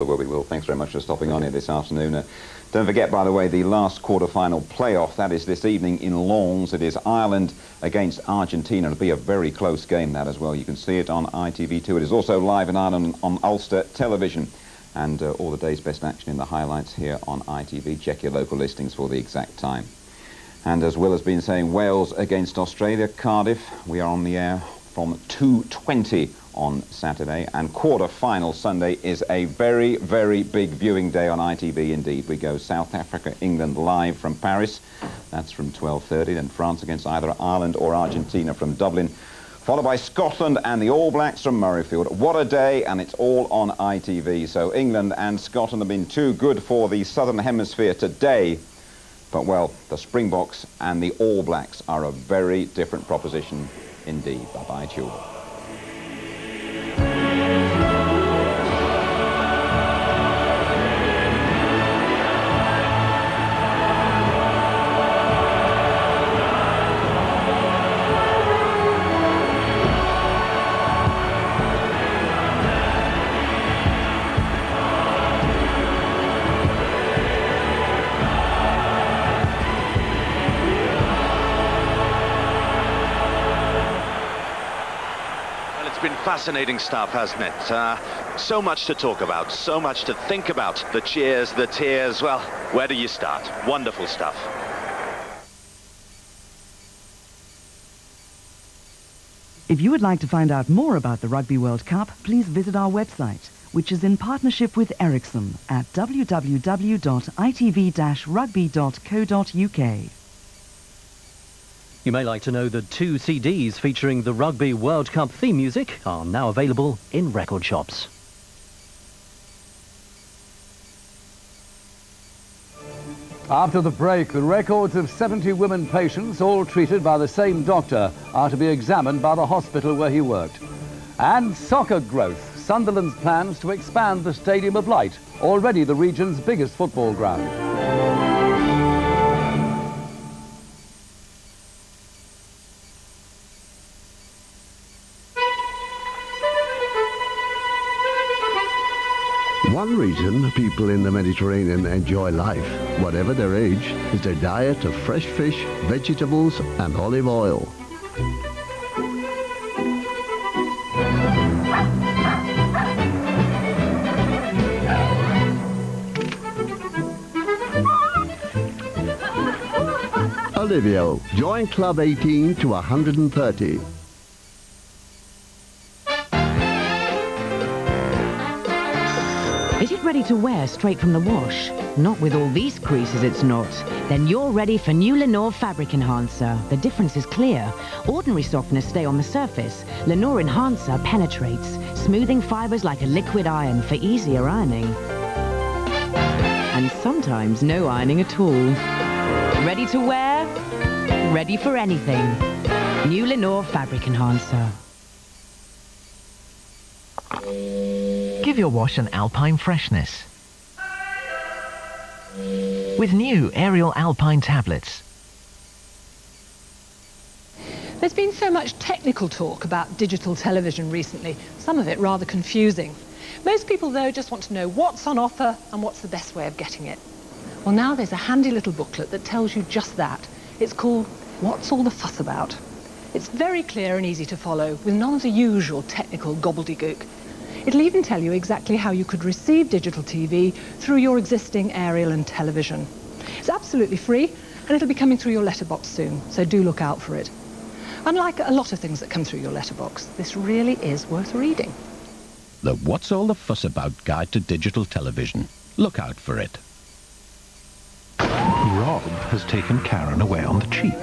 Well, we will. Thanks very much for stopping on here this afternoon. Uh, don't forget, by the way, the last quarter-final playoff. That is this evening in Lens. It is Ireland against Argentina. It'll be a very close game, that as well. You can see it on ITV2. It is also live in Ireland on Ulster Television. And uh, all the day's best action in the highlights here on ITV. Check your local listings for the exact time. And as Will has been saying, Wales against Australia, Cardiff. We are on the air from 2.20 on Saturday. And quarter-final Sunday is a very, very big viewing day on ITV indeed. We go South Africa, England live from Paris. That's from 12.30. Then France against either Ireland or Argentina from Dublin. Followed by Scotland and the All Blacks from Murrayfield. What a day, and it's all on ITV. So England and Scotland have been too good for the Southern Hemisphere today. But, well, the Springboks and the All Blacks are a very different proposition indeed. Bye-bye, children. Fascinating stuff, hasn't it? Uh, so much to talk about, so much to think about. The cheers, the tears, well, where do you start? Wonderful stuff. If you would like to find out more about the Rugby World Cup, please visit our website, which is in partnership with Ericsson at www.itv-rugby.co.uk. You may like to know that two CDs featuring the Rugby World Cup theme music are now available in record shops. After the break, the records of 70 women patients, all treated by the same doctor, are to be examined by the hospital where he worked. And soccer growth. Sunderland's plans to expand the Stadium of Light, already the region's biggest football ground. One reason people in the Mediterranean enjoy life, whatever their age, is their diet of fresh fish, vegetables and olive oil. Olivio, join Club 18 to 130. To wear straight from the wash? Not with all these creases, it's not. Then you're ready for new Lenor Fabric Enhancer. The difference is clear. Ordinary softness stay on the surface. Lenor Enhancer penetrates, smoothing fibers like a liquid iron for easier ironing. And sometimes no ironing at all. Ready to wear? Ready for anything. New Lenor Fabric Enhancer. Your wash an alpine freshness. With new Ariel Alpine tablets. There's been so much technical talk about digital television recently, some of it rather confusing. Most people, though, just want to know what's on offer and what's the best way of getting it. Well, now there's a handy little booklet that tells you just that. It's called What's All the Fuss About? It's very clear and easy to follow, with none of the usual technical gobbledygook. It'll even tell you exactly how you could receive digital TV through your existing aerial and television. It's absolutely free, and it'll be coming through your letterbox soon, so do look out for it. Unlike a lot of things that come through your letterbox, this really is worth reading. The What's All the Fuss About Guide to Digital Television. Look out for it. Rob has taken Karen away on the cheap.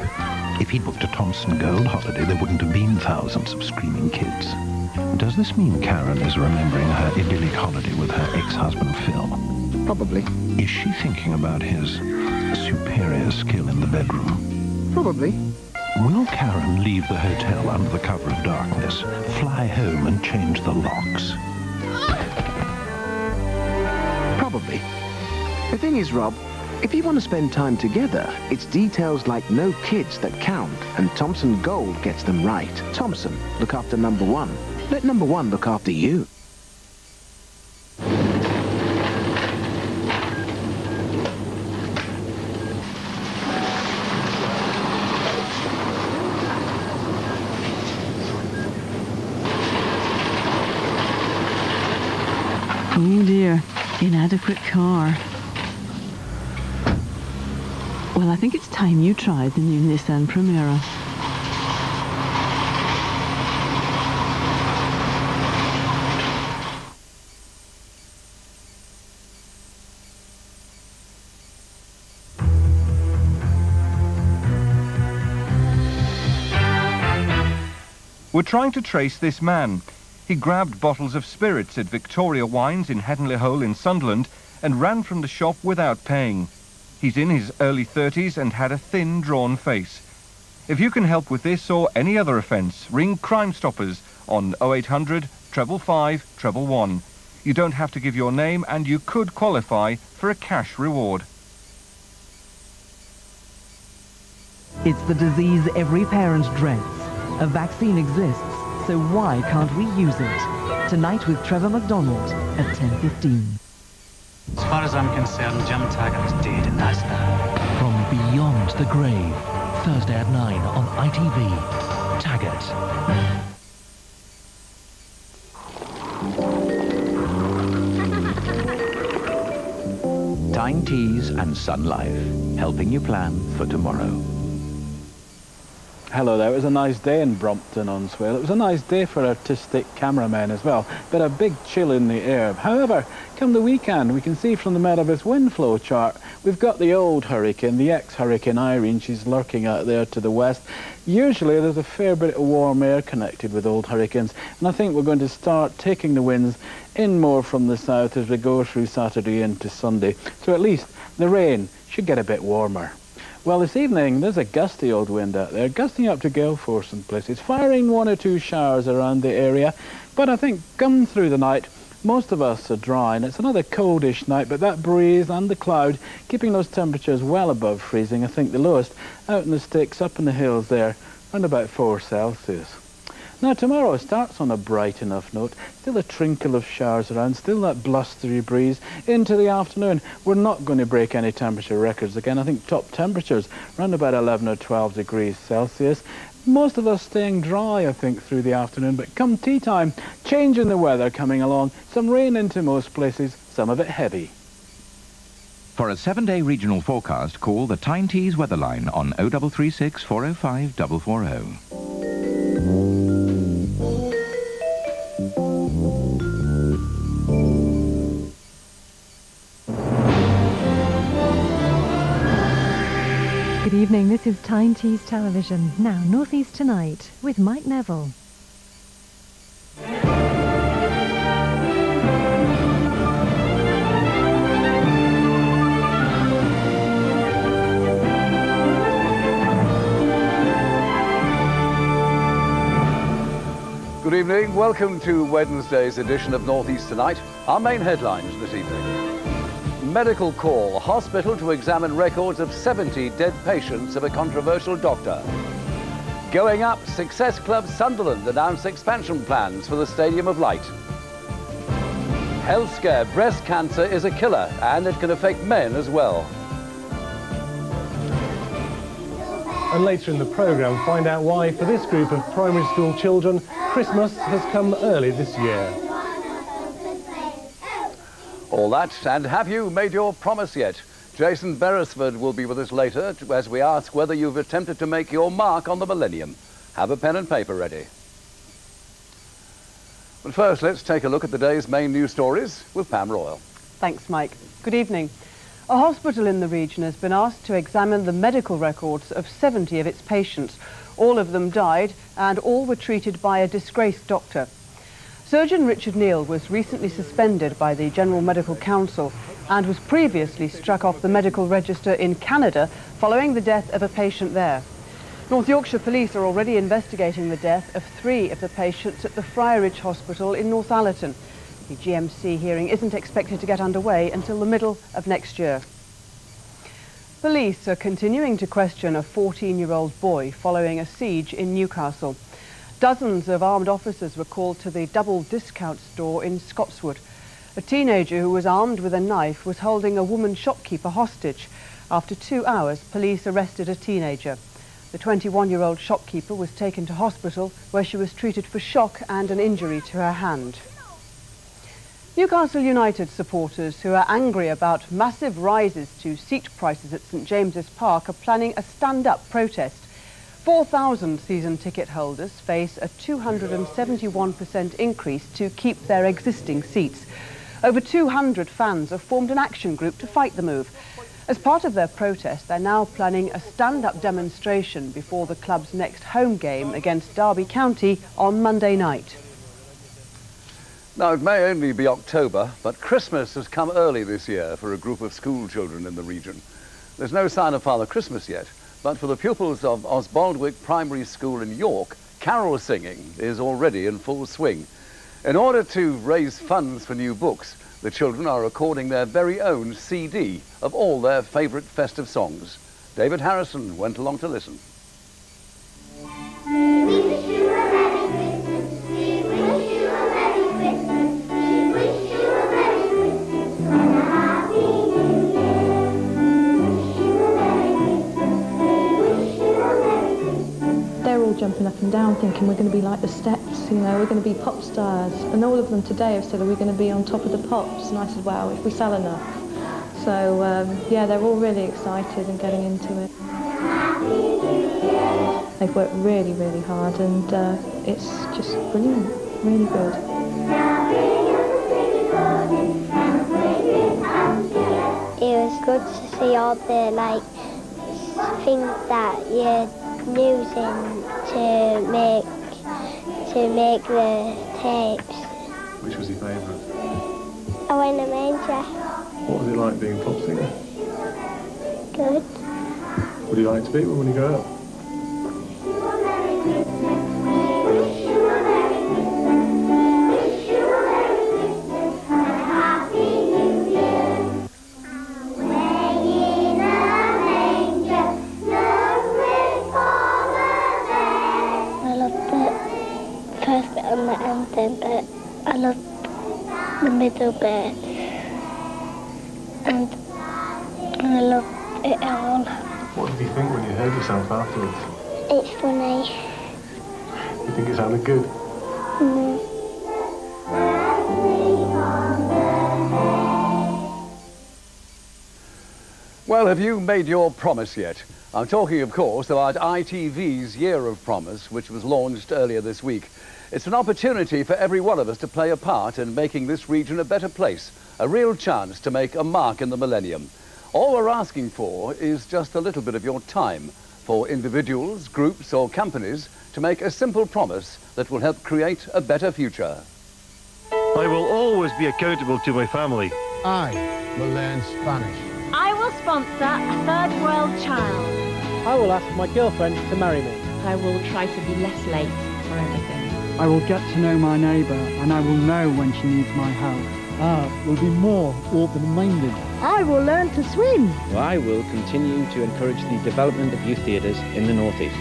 If he'd booked a Thomson Gold holiday, there wouldn't have been thousands of screaming kids. Does this mean Karen is remembering her idyllic holiday with her ex-husband Phil? Probably. Is she thinking about his superior skill in the bedroom? Probably. Will Karen leave the hotel under the cover of darkness, fly home and change the locks? Probably. The thing is, Rob, if you want to spend time together, it's details like no kids that count, and Thomson Gold gets them right. Thomson, look after number one. Let number one look after you. Oh dear, inadequate car. Well, I think it's time you tried the new Nissan Primera. We're trying to trace this man. He grabbed bottles of spirits at Victoria Wines in Headingley Hole in Sunderland and ran from the shop without paying. He's in his early 30s and had a thin, drawn face. If you can help with this or any other offence, ring Crime Stoppers on 0800 treble five treble one. You don't have to give your name and you could qualify for a cash reward. It's the disease every parent dreads. A vaccine exists, so why can't we use it? Tonight with Trevor McDonald at 10.15. As far as I'm concerned, Jim Taggart is dead and that's that. From Beyond the Grave, Thursday at 9 on ITV. Taggart. Tyne Tees and Sun Life, helping you plan for tomorrow. Hello there. It was a nice day in Brompton on Swale. It was a nice day for artistic cameramen as well, but a big chill in the air. However, come the weekend, we can see from the Metevis wind flow chart, we've got the old hurricane, the ex-hurricane Irene. She's lurking out there to the west. Usually there's a fair bit of warm air connected with old hurricanes, and I think we're going to start taking the winds in more from the south as we go through Saturday into Sunday. So at least the rain should get a bit warmer. Well, this evening, there's a gusty old wind out there, gusting up to gale force in places, firing one or two showers around the area. But I think come through the night, most of us are dry, and it's another coldish night, but that breeze and the cloud keeping those temperatures well above freezing. I think the lowest out in the sticks, up in the hills there, around about 4 Celsius. Now tomorrow starts on a bright enough note, still a trinkle of showers around, still that blustery breeze. Into the afternoon, we're not going to break any temperature records again. I think top temperatures around about 11 or 12 degrees Celsius. Most of us staying dry, I think, through the afternoon, but come tea time, change in the weather coming along, some rain into most places, some of it heavy. For a seven-day regional forecast, call the Tyne Tees weather line on 0336 405 440. Good evening, this is Tyne Tees Television. Now, Northeast Tonight with Mike Neville. Good evening. Welcome to Wednesday's edition of Northeast Tonight. Our main headlines this evening. Medical call. Hospital to examine records of 70 dead patients of a controversial doctor. Going up, Success Club Sunderland announced expansion plans for the Stadium of Light. Health scare. Breast cancer is a killer and it can affect men as well. And later in the programme, find out why, for this group of primary school children, Christmas has come early this year. All that, and have you made your promise yet? Jason Beresford will be with us later as we ask whether you've attempted to make your mark on the millennium. Have a pen and paper ready. But first, let's take a look at the day's main news stories with Pam Royle. Thanks, Mike. Good evening. A hospital in the region has been asked to examine the medical records of 70 of its patients. All of them died and all were treated by a disgraced doctor. Surgeon Richard Neale was recently suspended by the General Medical Council and was previously struck off the medical register in Canada following the death of a patient there. North Yorkshire Police are already investigating the death of three of the patients at the Friarage Hospital in Northallerton. The GMC hearing isn't expected to get underway until the middle of next year. Police are continuing to question a 14-year-old boy following a siege in Newcastle. Dozens of armed officers were called to the double discount store in Scotswood. A teenager who was armed with a knife was holding a woman shopkeeper hostage. After two hours, police arrested a teenager. The 21-year-old shopkeeper was taken to hospital where she was treated for shock and an injury to her hand. Newcastle United supporters who are angry about massive rises to seat prices at St James's Park are planning a stand-up protest. 4,000 season ticket holders face a 271% increase to keep their existing seats. Over 200 fans have formed an action group to fight the move. As part of their protest, they're now planning a stand-up demonstration before the club's next home game against Derby County on Monday night. Now, it may only be October, but Christmas has come early this year for a group of school children in the region. There's no sign of Father Christmas yet, but for the pupils of Osbaldwick Primary School in York, carol singing is already in full swing. In order to raise funds for new books, the children are recording their very own CD of all their favourite festive songs. David Harrison went along to listen. Jumping up and down thinking we're going to be like the steps, you know, we're going to be pop stars. And all of them today have said, are we going to be on top of the pops? And I said, well, if we sell enough. So, um, yeah, they're all really excited and getting into it. They've worked really, really hard and uh, it's just brilliant, really good. It was good to see all the, like, things that you're using to make to make the tapes. Which was your favourite? I went a manger. What was it like being pop singer? Good. What do you like to be when you grow up? Little bit. And I love it all. What did you think when you heard yourself afterwards? It's funny. You think it sounded good? Mm. Well, have you made your promise yet? I'm talking, of course, about ITV's Year of Promise, which was launched earlier this week. It's an opportunity for every one of us to play a part in making this region a better place, a real chance to make a mark in the millennium. All we're asking for is just a little bit of your time for individuals, groups or companies to make a simple promise that will help create a better future. I will always be accountable to my family. I will learn Spanish. I will sponsor a third world child. I will ask my girlfriend to marry me. I will try to be less late for everything. I will get to know my neighbour and I will know when she needs my help. Ah, I will be more open-minded. I will learn to swim. Well, I will continue to encourage the development of youth theatres in the North East.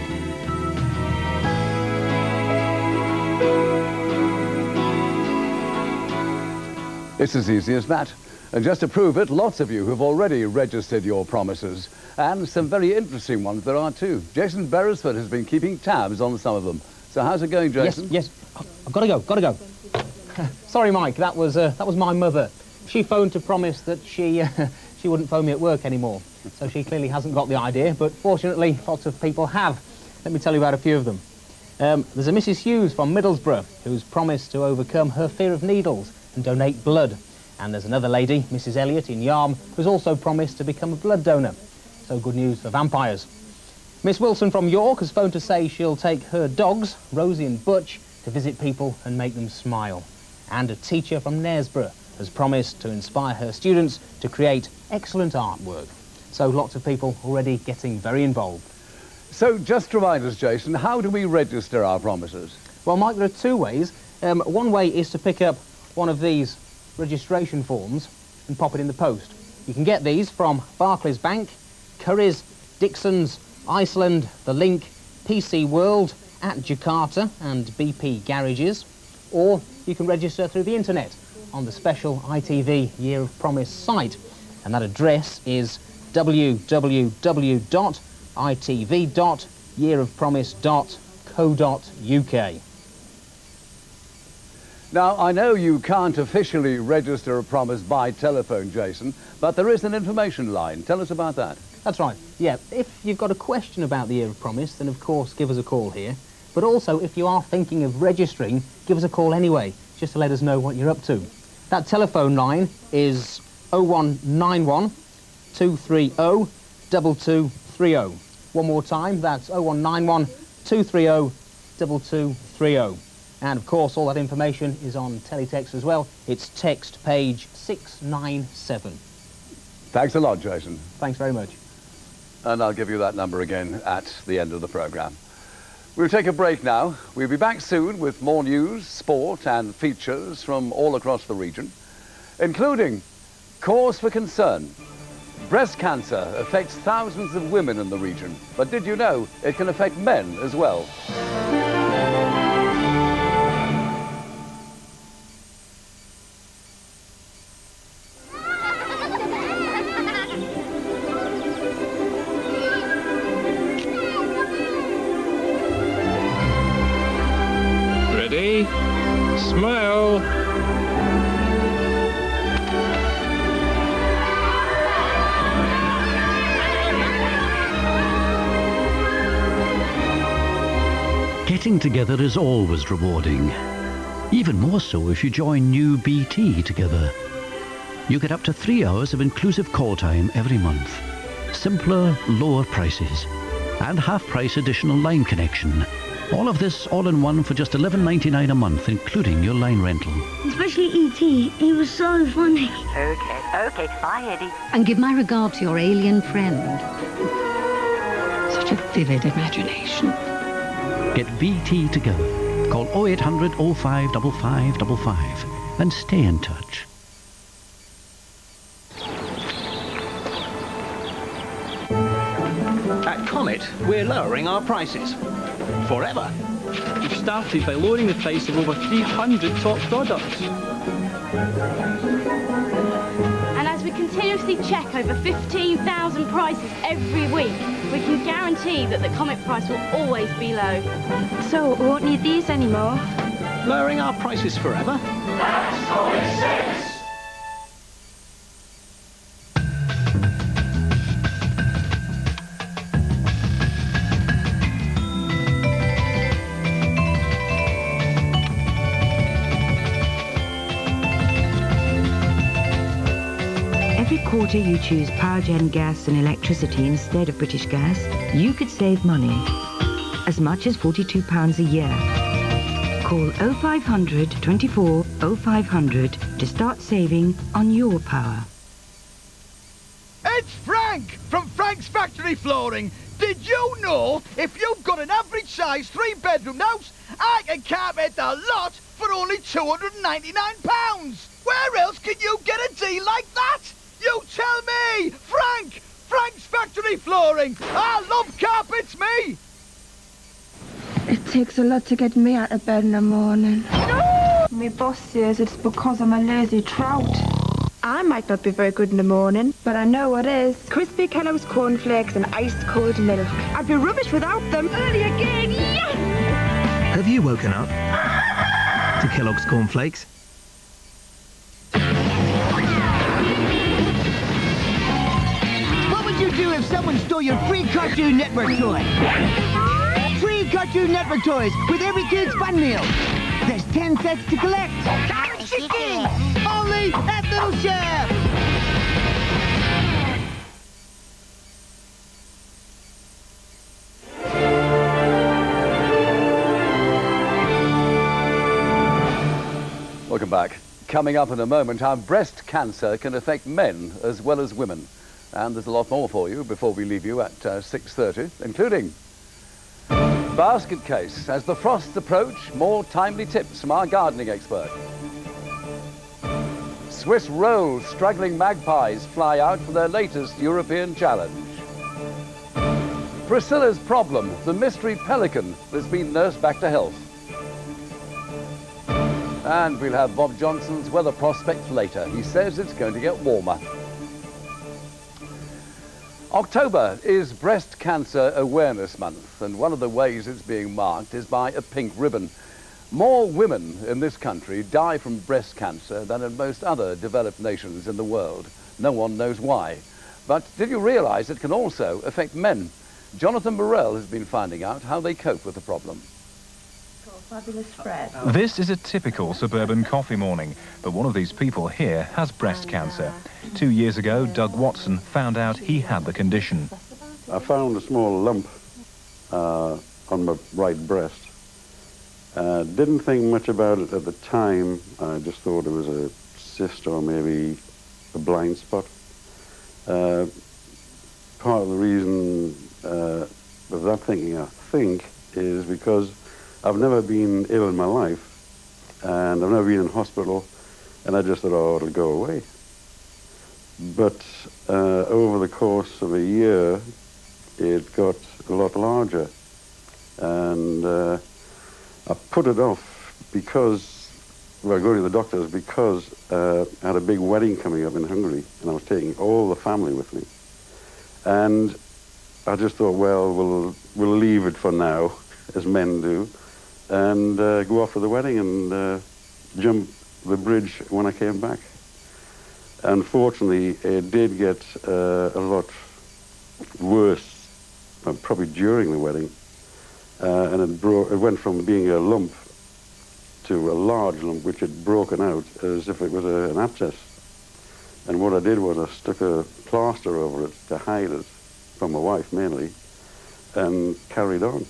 It's as easy as that. And just to prove it, lots of you have already registered your promises. And some very interesting ones there are too. Jason Beresford has been keeping tabs on some of them. So how's it going, Jason? Yes, yes. I've got to go, got to go. Sorry, Mike, that was, uh, that was my mother. She phoned to promise that she, uh, she wouldn't phone me at work anymore. So she clearly hasn't got the idea, but fortunately, lots of people have. Let me tell you about a few of them. Um, there's a Mrs Hughes from Middlesbrough who's promised to overcome her fear of needles and donate blood. And there's another lady, Mrs Elliot in Yarm, who's also promised to become a blood donor. So good news for vampires. Miss Wilson from York has phoned to say she'll take her dogs, Rosie and Butch, to visit people and make them smile. And a teacher from Knaresborough has promised to inspire her students to create excellent artwork. So lots of people already getting very involved. So just remind us, Jason, how do we register our promises? Well, Mike, there are two ways. Um, one way is to pick up one of these registration forms and pop it in the post. You can get these from Barclays Bank, Currys, Dixon's, Iceland, The Link, PC World, at Jakarta and BP Garages, or you can register through the internet on the special ITV Year of Promise site, and that address is www.itv.yearofpromise.co.uk. Now, I know you can't officially register a promise by telephone, Jason, but there is an information line. Tell us about that. That's right. Yeah, if you've got a question about the Year of Promise, then of course give us a call here. But also, if you are thinking of registering, give us a call anyway, just to let us know what you're up to. That telephone line is 0191 230 2230. One more time, that's 0191 230 2230. And of course, all that information is on teletext as well. It's text page 697. Thanks a lot, Jason. Thanks very much. And I'll give you that number again at the end of the programme. We'll take a break now. We'll be back soon with more news, sport and features from all across the region, including cause for concern. Breast cancer affects thousands of women in the region, but did you know it can affect men as well? Is always rewarding. Even more so if you join New BT together. You get up to three hours of inclusive call time every month. Simpler, lower prices. And half-price additional line connection. All of this all in one for just $11.99 a month, including your line rental. Especially E.T. He was so funny. Okay, okay. Bye, Eddie. And give my regard to your alien friend. Such a vivid imagination. Get BT together. Call 0800 05 5555 and stay in touch. At Comet, we're lowering our prices. Forever. We've started by lowering the price of over 300 top products. And as we continuously check over 15,000 prices every week, we can guarantee that the Comet price will always be low. So, we won't need these anymore. Lowering our prices forever? That's Comet 6. Quarter you choose Powergen gas and electricity instead of British Gas, you could save money. As much as £42 a year. Call 0500 24 0500 to start saving on your power. It's Frank from Frank's Factory Flooring. Did you know if you've got an average size three bedroom house, I can carpet the lot for only £299? Where else can you get a deal like that? You tell me! Frank! Frank's Factory Flooring! I love carpets, me! It takes a lot to get me out of bed in the morning. No! My boss says it's because I'm a lazy trout. I might not be very good in the morning, but I know what is. Crispy Kellogg's cornflakes and ice cold milk. I'd be rubbish without them. Early again, yes! Have you woken up to Kellogg's cornflakes? Do if someone stole your free Cartoon Network toy? Free Cartoon Network toys with every kid's fun meal. There's 10 sets to collect. Only at Little Chef! Welcome back. Coming up in a moment, how breast cancer can affect men as well as women. And there's a lot more for you before we leave you at uh, 6.30, including basket case. As the frosts approach, more timely tips from our gardening expert. Swiss rolls struggling magpies fly out for their latest European challenge. Priscilla's problem, the mystery pelican that's been nursed back to health. And we'll have Bob Johnson's weather prospects later. He says it's going to get warmer. October is Breast Cancer Awareness Month, and one of the ways it's being marked is by a pink ribbon. More women in this country die from breast cancer than in most other developed nations in the world. No one knows why. But did you realize it can also affect men? Jonathan Burrell has been finding out how they cope with the problem. Fabulous spread. This is a typical suburban coffee morning, but one of these people here has breast cancer. Two years ago, Doug Watson found out he had the condition. I found a small lump uh, on my right breast. Uh, didn't think much about it at the time. I just thought it was a cyst or maybe a blind spot. Uh, part of the reason uh, of that thinking, I think, is because I've never been ill in my life, and I've never been in hospital, and I just thought, oh, it'll go away. But uh, over the course of a year, it got a lot larger, and uh, I put it off because, well, going to the doctors because uh, I had a big wedding coming up in Hungary, and I was taking all the family with me. And I just thought, well, we'll, we'll leave it for now, as men do, and uh, go off for the wedding and uh, jump the bridge when I came back. Unfortunately, it did get uh, a lot worse, uh, probably during the wedding, uh, and it, it went from being a lump to a large lump, which had broken out as if it was a, an abscess. And what I did was I stuck a plaster over it to hide it from my wife mainly, and carried on.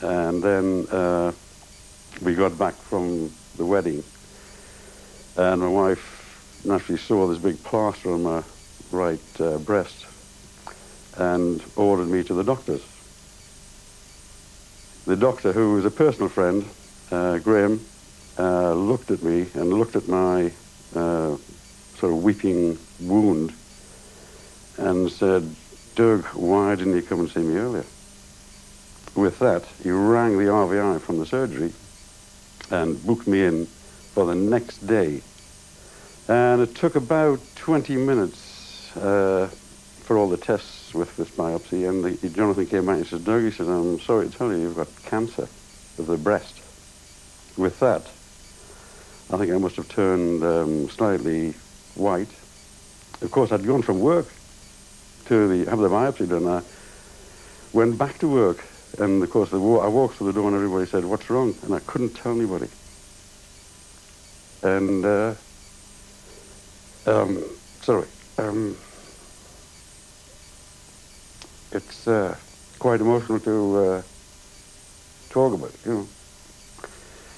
And then uh, we got back from the wedding, and my wife naturally saw this big plaster on my right uh, breast and ordered me to the doctors. The doctor, who was a personal friend, uh, Graham, uh, looked at me and looked at my uh, sort of weeping wound and said, Doug, why didn't you come and see me earlier? With that, he rang the RVI from the surgery and booked me in for the next day. And it took about 20 minutes uh, for all the tests with this biopsy. And the, Jonathan came back and said, Doug, he said, I'm sorry to tell you, you've got cancer of the breast. With that, I think I must have turned um, slightly white. Of course, I'd gone from work to the, have the biopsy done. I went back to work, and of course, I walked through the door and everybody said, what's wrong? And I couldn't tell anybody. And, uh, um, sorry, um, it's uh, quite emotional to uh, talk about, you know.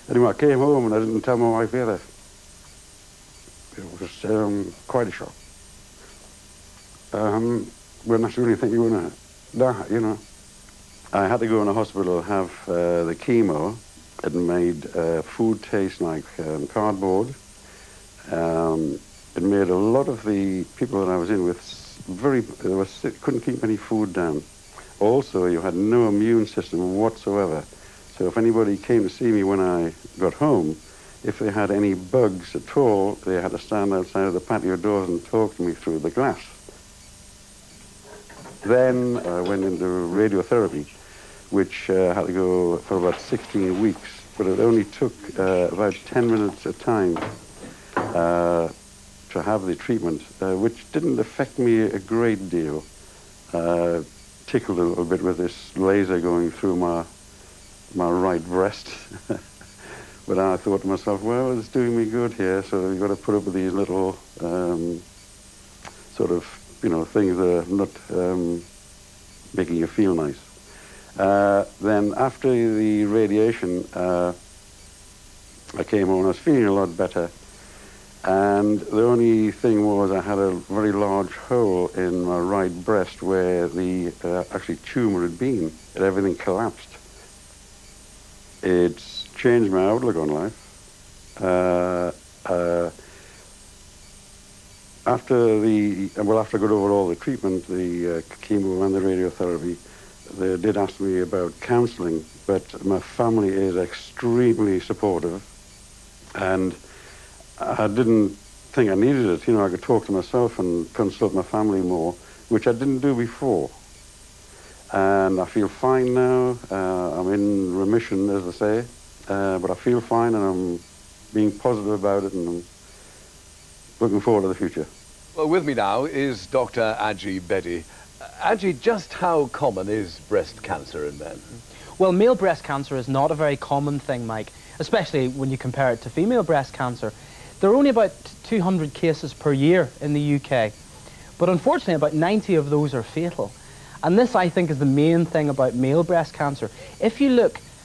Anyway, I came home and I didn't tell my wife either. It was um, quite a shock. Um, when I really think you're going to die, you know. I had to go in a hospital, have uh, the chemo. It made uh, food taste like um, cardboard. Um, it made a lot of the people that I was in with very, they were sick, couldn't keep any food down. Also, you had no immune system whatsoever. So if anybody came to see me when I got home, if they had any bugs at all, they had to stand outside of the patio doors and talk to me through the glass. Then I went into radiotherapy, which uh, had to go for about 16 weeks, but it only took uh, about 10 minutes a time uh, to have the treatment, which didn't affect me a great deal. Tickled a little bit with this laser going through my my right breast. but I thought to myself, well, it's doing me good here, so you've got to put up with these little um, sort of, you know, things that are not um, making you feel nice. Uh, then after the radiation, uh, I came home and I was feeling a lot better. And the only thing was I had a very large hole in my right breast where the uh, actually tumor had been, and everything collapsed. It's changed my outlook on life. Uh, uh, after the, well, after I got over all the treatment, the uh, chemo and the radiotherapy, they did ask me about counselling, but my family is extremely supportive, and I didn't think I needed it. You know, I could talk to myself and consult my family more, which I didn't do before and I feel fine now. Uh, I'm in remission, as I say, uh, but I feel fine and I'm being positive about it and I'm looking forward to the future. Well, with me now is Dr. Aji Bedi. Aji, just how common is breast cancer in men? Well, male breast cancer is not a very common thing, Mike, especially when you compare it to female breast cancer. There are only about 200 cases per year in the UK, but unfortunately about 90 of those are fatal. And this, I think, is the main thing about male breast cancer. If you look